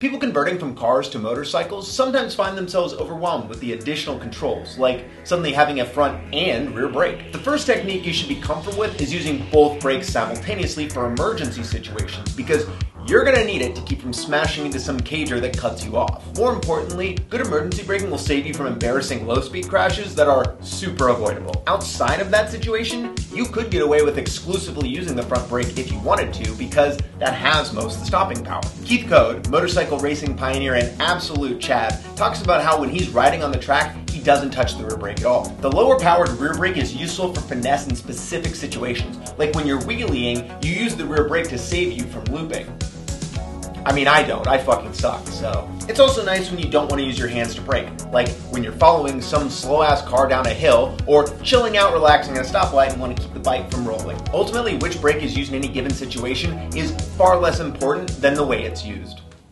People converting from cars to motorcycles sometimes find themselves overwhelmed with the additional controls, like suddenly having a front and rear brake. The first technique you should be comfortable with is using both brakes simultaneously for emergency situations, because you're gonna need it to keep from smashing into some cager that cuts you off. More importantly, good emergency braking will save you from embarrassing low speed crashes that are super avoidable. Outside of that situation, you could get away with exclusively using the front brake if you wanted to because that has most of the stopping power. Keith Code, motorcycle racing pioneer and absolute Chad, talks about how when he's riding on the track, he doesn't touch the rear brake at all. The lower powered rear brake is useful for finesse in specific situations, like when you're wheeling, you use the rear brake to save you from looping. I mean, I don't. I fucking suck. So it's also nice when you don't want to use your hands to brake, like when you're following some slow ass car down a hill, or chilling out, relaxing at a stoplight, and want to keep the bike from rolling. Ultimately, which brake is used in any given situation is far less important than the way it's used.